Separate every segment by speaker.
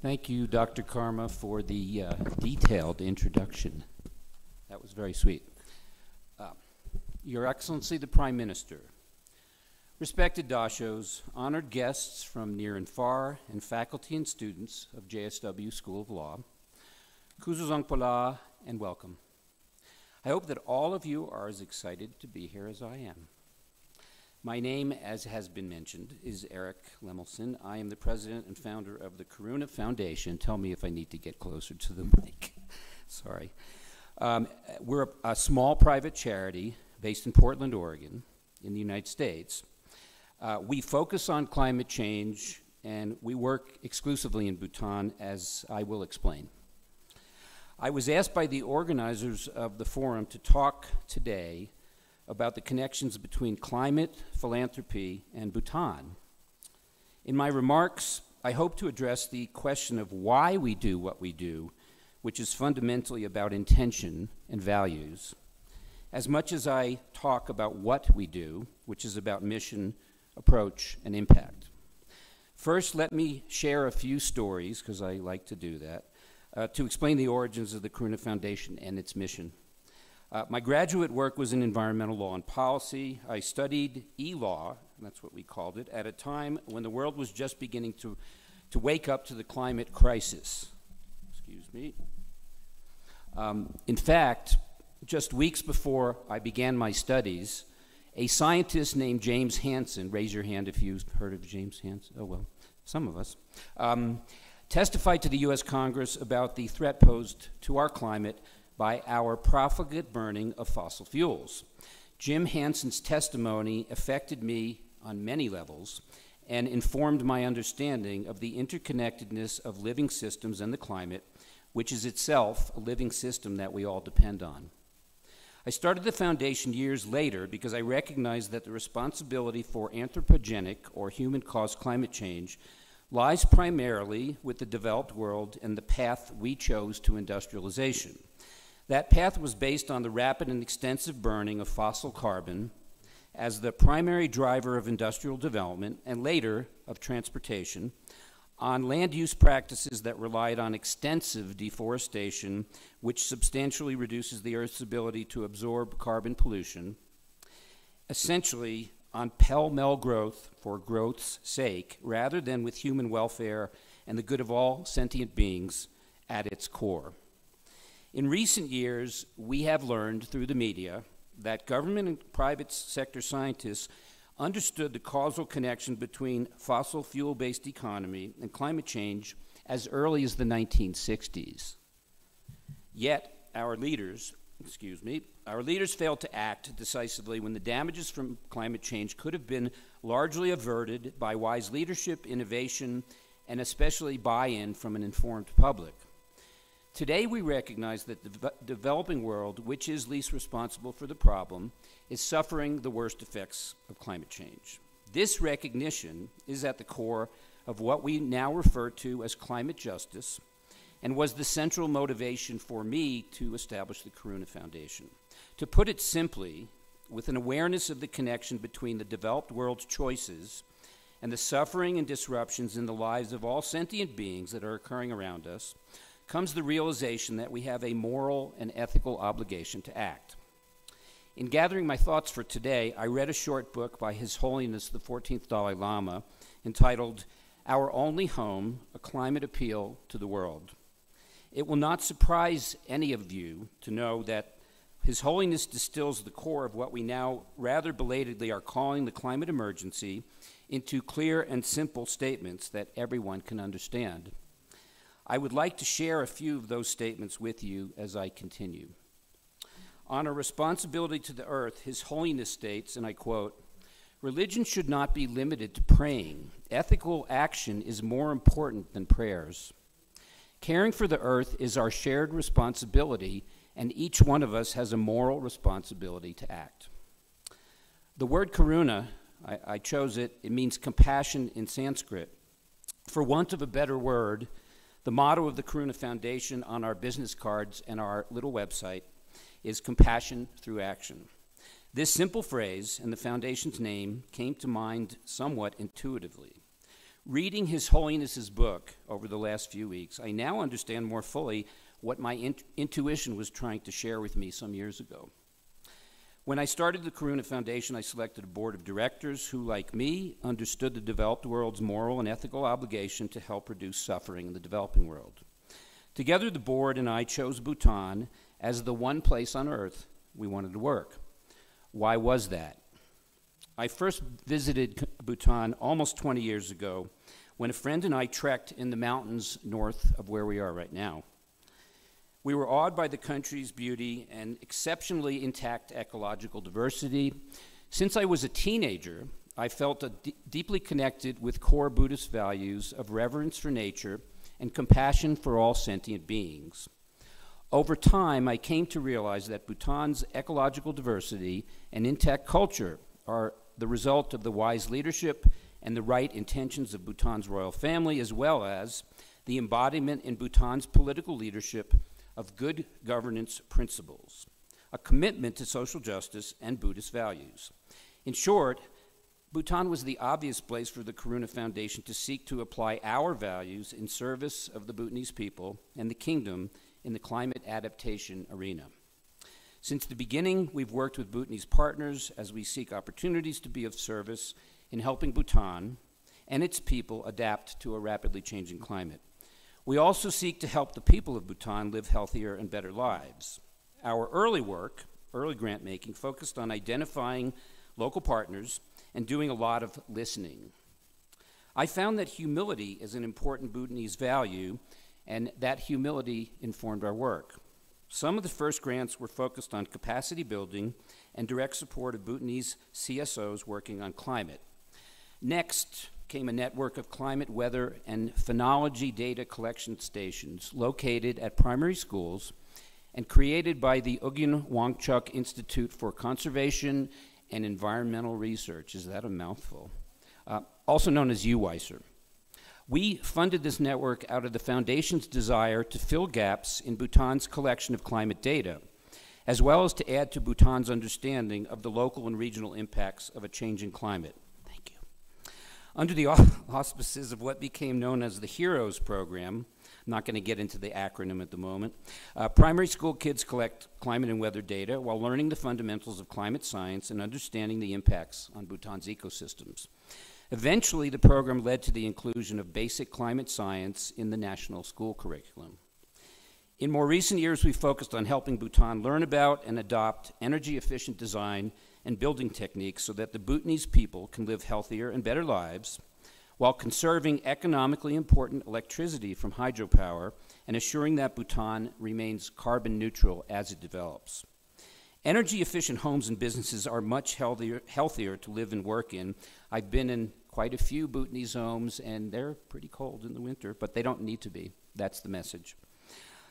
Speaker 1: Thank you, Dr. Karma, for the uh, detailed introduction. That was very sweet. Uh, Your Excellency, the Prime Minister, respected dashos, honored guests from near and far, and faculty and students of JSW School of Law, Kuzuzangpo la, and welcome. I hope that all of you are as excited to be here as I am. My name, as has been mentioned, is Eric Lemelson. I am the president and founder of the Karuna Foundation. Tell me if I need to get closer to the mic. Sorry. Um, we're a, a, small private charity based in Portland, Oregon, in the United States. Uh, we focus on climate change and we work exclusively in Bhutan, as I will explain. I was asked by the organizers of the forum to talk today about the connections between climate, philanthropy, and Bhutan. In my remarks, I hope to address the question of why we do what we do, which is fundamentally about intention and values, as much as I talk about what we do, which is about mission, approach, and impact. First, let me share a few stories, because I like to do that, uh, to explain the origins of the Karuna Foundation and its mission. Uh, my graduate work was in environmental law and policy. I studied e law, that's what we called it, at a time when the world was just beginning to, to wake up to the climate crisis. Excuse me. Um, in fact, just weeks before I began my studies, a scientist named James Hansen, raise your hand if you've heard of James Hansen. Oh, well, some of us, um, testified to the U.S. Congress about the threat posed to our climate by our profligate burning of fossil fuels. Jim Hansen's testimony affected me on many levels and informed my understanding of the interconnectedness of living systems and the climate, which is itself a living system that we all depend on. I started the foundation years later because I recognized that the responsibility for anthropogenic or human caused climate change lies primarily with the developed world and the path we chose to industrialization. That path was based on the rapid and extensive burning of fossil carbon as the primary driver of industrial development and later of transportation, on land use practices that relied on extensive deforestation, which substantially reduces the Earth's ability to absorb carbon pollution, essentially on pell mell growth for growth's sake, rather than with human welfare and the good of all sentient beings at its core. In recent years, we have learned through the media that government and private sector scientists understood the causal connection between fossil fuel based economy and climate change as early as the 1960s. Yet, our leaders, excuse me, our leaders failed to act decisively when the damages from climate change could have been largely averted by wise leadership, innovation, and especially buy in from an informed public. Today, we recognize that the developing world, which is least responsible for the problem, is suffering the worst effects of climate change. This recognition is at the core of what we now refer to as climate justice and was the central motivation for me to establish the Karuna Foundation. To put it simply, with an awareness of the connection between the developed world's choices and the suffering and disruptions in the lives of all sentient beings that are occurring around us, comes the realization that we have a moral and ethical obligation to act. In gathering my thoughts for today, I read a short book by His Holiness the 14th Dalai Lama entitled Our Only Home A Climate Appeal to the World. It will not surprise any of you to know that His Holiness distills the core of what we now rather belatedly are calling the climate emergency into clear and simple statements that everyone can understand. I would like to share a few of those statements with you as I continue. On a responsibility to the earth, His Holiness states, and I quote, Religion should not be limited to praying. Ethical action is more important than prayers. Caring for the earth is our shared responsibility, and each one of us has a moral responsibility to act. The word karuna, I, I chose it, it means compassion in Sanskrit. For want of a better word, the motto of the Karuna Foundation on our business cards and our little website is compassion through action. This simple phrase and the foundation's name came to mind somewhat intuitively. Reading His Holiness's book over the last few weeks, I now understand more fully what my in- intuition was trying to share with me some years ago. When I started the Karuna Foundation, I selected a board of directors who, like me, understood the developed world's moral and ethical obligation to help reduce suffering in the developing world. Together, the board and I chose Bhutan as the one place on earth we wanted to work. Why was that? I first visited Bhutan almost 20 years ago when a friend and I trekked in the mountains north of where we are right now. We were awed by the country's beauty and exceptionally intact ecological diversity. Since I was a teenager, I felt deeply connected with core Buddhist values of reverence for nature and compassion for all sentient beings. Over time, I came to realize that Bhutan's ecological diversity and intact culture are the result of the wise leadership and the right intentions of Bhutan's royal family, as well as the embodiment in Bhutan's political leadership of good governance principles, a commitment to social justice and Buddhist values. In short, Bhutan was the obvious place for the Karuna Foundation to seek to apply our values in service of the Bhutanese people and the kingdom in the climate adaptation arena. Since the beginning, we've worked with Bhutanese partners as we seek opportunities to be of service in helping Bhutan and its people adapt to a rapidly changing climate. We also seek to help the people of Bhutan live healthier and better lives. Our early work, early grant making, focused on identifying local partners and doing a lot of listening. I found that humility is an important Bhutanese value, and that humility informed our work. Some of the first grants were focused on capacity building and direct support of Bhutanese CSOs working on climate. Next, came a network of climate, weather, and phenology data collection stations located at primary schools and created by the Ugyen Wangchuck Institute for Conservation and Environmental Research. Is that a mouthful? Uh, also known as UWICER. We funded this network out of the Foundation's desire to fill gaps in Bhutan's collection of climate data, as well as to add to Bhutan's understanding of the local and regional impacts of a changing climate. Under the auspices of what became known as the HEROES program, I'm not going to get into the acronym at the moment, uh, primary school kids collect climate and weather data while learning the fundamentals of climate science and understanding the impacts on Bhutan's ecosystems. Eventually, the program led to the inclusion of basic climate science in the national school curriculum. In more recent years, we focused on helping Bhutan learn about and adopt energy efficient design and building techniques so that the Bhutanese people can live healthier and better lives while conserving economically important electricity from hydropower and assuring that Bhutan remains carbon neutral as it develops. Energy efficient homes and businesses are much healthier, healthier to live and work in. I've been in quite a few Bhutanese homes, and they're pretty cold in the winter, but they don't need to be. That's the message.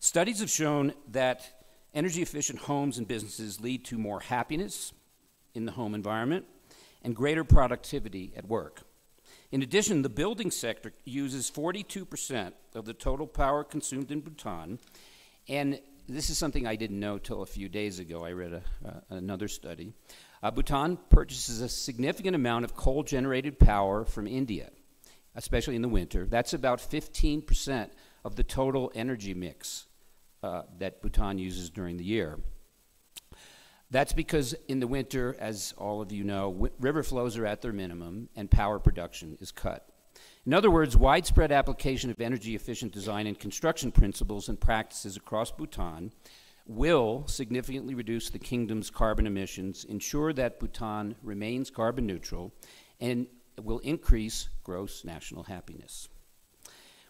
Speaker 1: Studies have shown that energy efficient homes and businesses lead to more happiness, in the home environment and greater productivity at work. In addition, the building sector uses 42% of the total power consumed in Bhutan, and this is something I didn't know till a few days ago. I read a, uh, another study. Uh, Bhutan purchases a significant amount of coal generated power from India, especially in the winter. That's about 15% of the total energy mix uh, that Bhutan uses during the year. That's because in the winter, as all of you know, river flows are at their minimum and power production is cut. In other words, widespread application of energy efficient design and construction principles and practices across Bhutan will significantly reduce the kingdom's carbon emissions, ensure that Bhutan remains carbon neutral, and will increase gross national happiness.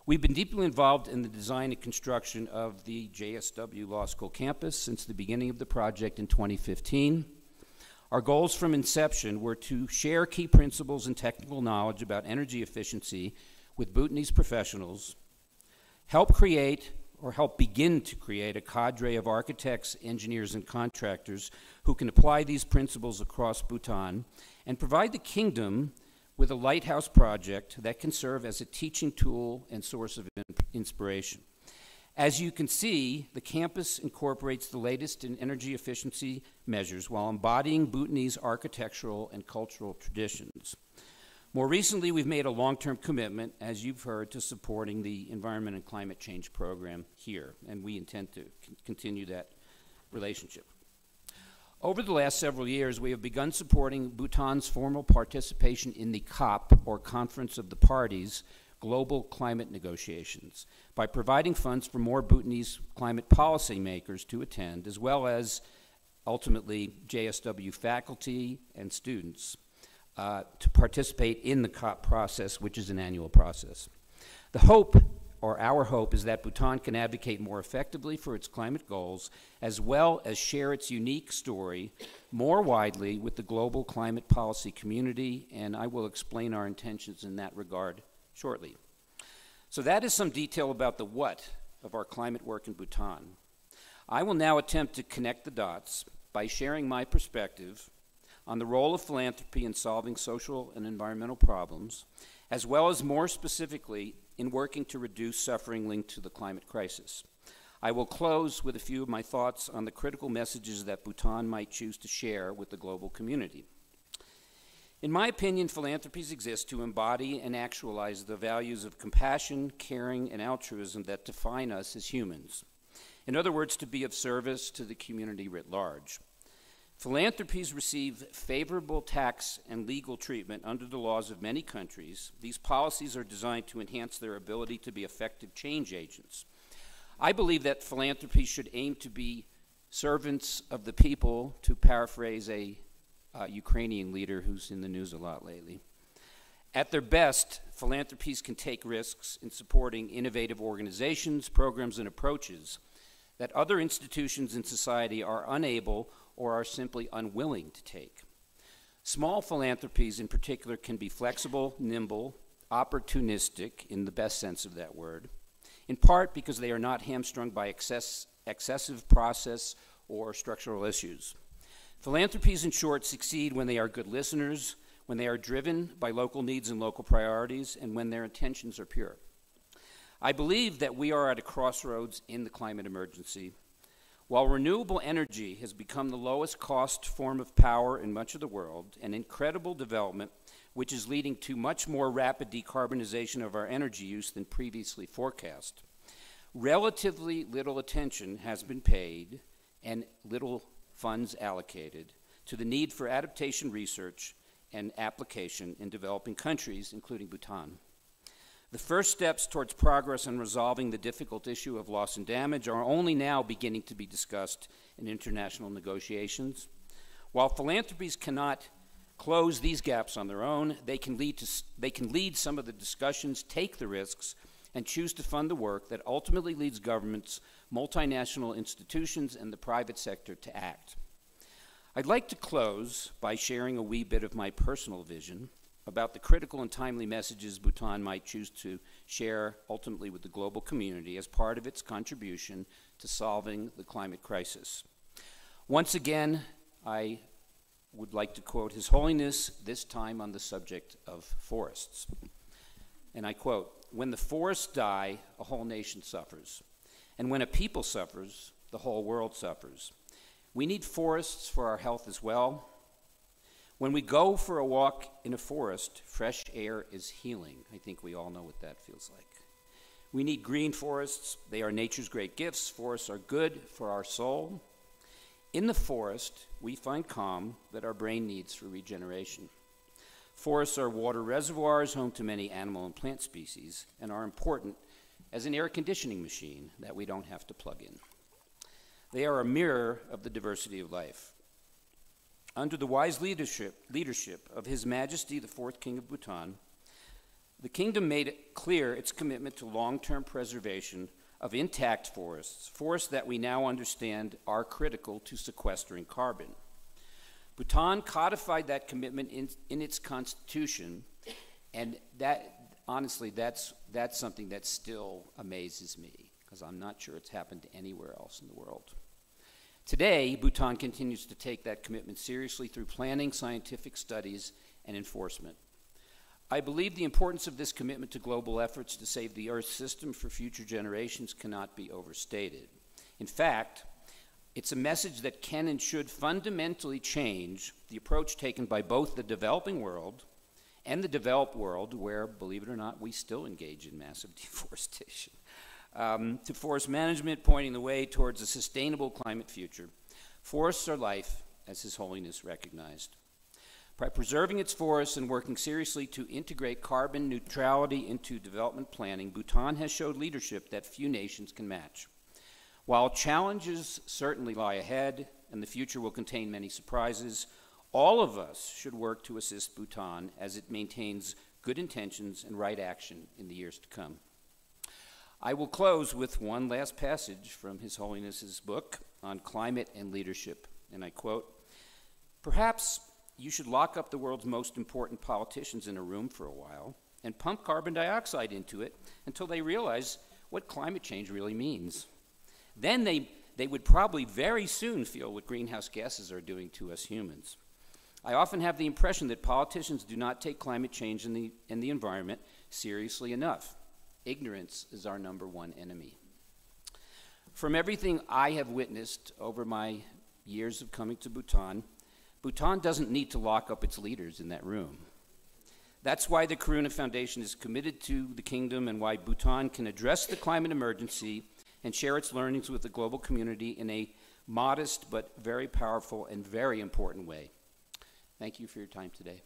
Speaker 1: We've been deeply involved in the design and construction of the JSW Law School campus since the beginning of the project in 2015. Our goals from inception were to share key principles and technical knowledge about energy efficiency with Bhutanese professionals, help create or help begin to create a cadre of architects, engineers, and contractors who can apply these principles across Bhutan, and provide the kingdom with a lighthouse project that can serve as a teaching tool and source of inspiration. As you can see, the campus incorporates the latest in energy efficiency measures while embodying Bhutanese architectural and cultural traditions. More recently, we've made a long-term commitment, as you've heard, to supporting the Environment and Climate Change Program here, and we intend to continue that relationship. Over the last several years, we have begun supporting Bhutan's formal participation in the COP, or Conference of the Parties, global climate negotiations by providing funds for more Bhutanese climate policymakers to attend, as well as ultimately JSW faculty and students uh, to participate in the COP process, which is an annual process. The hope, or our hope, is that Bhutan can advocate more effectively for its climate goals, as well as share its unique story more widely with the global climate policy community, and I will explain our intentions in that regard shortly. So that is some detail about the what of our climate work in Bhutan. I will now attempt to connect the dots by sharing my perspective on the role of philanthropy in solving social and environmental problems, as well as more specifically in working to reduce suffering linked to the climate crisis. I will close with a few of my thoughts on the critical messages that Bhutan might choose to share with the global community. In my opinion, philanthropies exist to embody and actualize the values of compassion, caring, and altruism that define us as humans. In other words, to be of service to the community writ large. Philanthropies receive favorable tax and legal treatment under the laws of many countries. These policies are designed to enhance their ability to be effective change agents. I believe that philanthropies should aim to be servants of the people, to paraphrase a uh, Ukrainian leader who's in the news a lot lately. At their best, philanthropies can take risks in supporting innovative organizations, programs, and approaches that other institutions in society are unable or are simply unwilling to take. Small philanthropies, in particular, can be flexible, nimble, opportunistic, in the best sense of that word, in part because they are not hamstrung by excess, excessive process or structural issues. Philanthropies, in short, succeed when they are good listeners, when they are driven by local needs and local priorities, and when their intentions are pure. I believe that we are at a crossroads in the climate emergency. While renewable energy has become the lowest cost form of power in much of the world, an incredible development which is leading to much more rapid decarbonization of our energy use than previously forecast, relatively little attention has been paid and little funds allocated to the need for adaptation research and application in developing countries, including Bhutan. The first steps towards progress in resolving the difficult issue of loss and damage are only now beginning to be discussed in international negotiations. While philanthropies cannot close these gaps on their own, they can lead, to, they can lead some of the discussions, take the risks, and choose to fund the work that ultimately leads governments, multinational institutions, and the private sector to act. I'd like to close by sharing a wee bit of my personal vision about the critical and timely messages Bhutan might choose to share ultimately with the global community as part of its contribution to solving the climate crisis. Once again, I would like to quote His Holiness, this time on the subject of forests. And I quote when the forests die, a whole nation suffers. And when a people suffers, the whole world suffers. We need forests for our health as well. When we go for a walk in a forest, fresh air is healing. I think we all know what that feels like. We need green forests. They are nature's great gifts. Forests are good for our soul. In the forest, we find calm that our brain needs for regeneration. Forests are water reservoirs home to many animal and plant species and are important as an air conditioning machine that we don't have to plug in. They are a mirror of the diversity of life. Under the wise leadership, leadership of His Majesty the Fourth King of Bhutan, the kingdom made it clear its commitment to long term preservation of intact forests, forests that we now understand are critical to sequestering carbon. Bhutan codified that commitment in, in its constitution, and that, honestly, that's, that's something that still amazes me, because I'm not sure it's happened anywhere else in the world. Today, Bhutan continues to take that commitment seriously through planning, scientific studies, and enforcement. I believe the importance of this commitment to global efforts to save the Earth system for future generations cannot be overstated. In fact, it's a message that can and should fundamentally change the approach taken by both the developing world and the developed world, where, believe it or not, we still engage in massive deforestation, um, to forest management, pointing the way towards a sustainable climate future. Forests are life, as His Holiness recognized. By preserving its forests and working seriously to integrate carbon neutrality into development planning, Bhutan has showed leadership that few nations can match. While challenges certainly lie ahead and the future will contain many surprises, all of us should work to assist Bhutan as it maintains good intentions and right action in the years to come. I will close with one last passage from His Holiness's book on climate and leadership, and I quote Perhaps you should lock up the world's most important politicians in a room for a while and pump carbon dioxide into it until they realize what climate change really means. Then they, they would probably very soon feel what greenhouse gases are doing to us humans. I often have the impression that politicians do not take climate change and the, and the environment seriously enough. Ignorance is our number one enemy. From everything I have witnessed over my years of coming to Bhutan, Bhutan doesn't need to lock up its leaders in that room. That's why the Karuna Foundation is committed to the kingdom and why Bhutan can address the climate emergency and share its learnings with the global community in a modest but very powerful and very important way. Thank you for your time today.